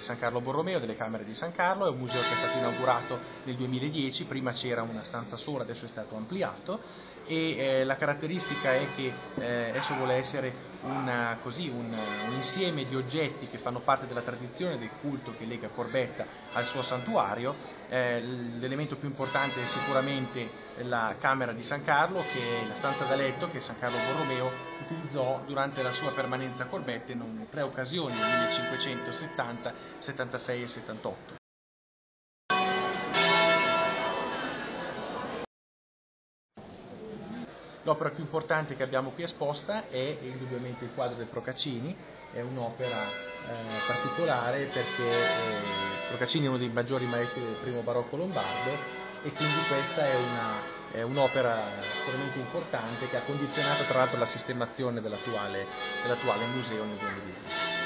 San Carlo Borromeo, delle Camere di San Carlo, è un museo che è stato inaugurato nel 2010, prima c'era una stanza sola, adesso è stato ampliato e eh, la caratteristica è che eh, esso vuole essere una, così, un, un, insieme di oggetti che fanno parte della tradizione del culto che lega Corbetta al suo santuario. Eh, l'elemento più importante è sicuramente la camera di San Carlo, che è la stanza da letto che San Carlo Borromeo utilizzò durante la sua permanenza a Corbetta in tre occasioni, nel 1570, 76 e 78. L'opera più importante che abbiamo qui esposta è indubbiamente il quadro del Procaccini, è un'opera eh, particolare perché eh, Procaccini è uno dei maggiori maestri del primo barocco lombardo e quindi questa è, una, è un'opera sicuramente importante che ha condizionato tra l'altro la sistemazione dell'attuale, dell'attuale museo nel 2010.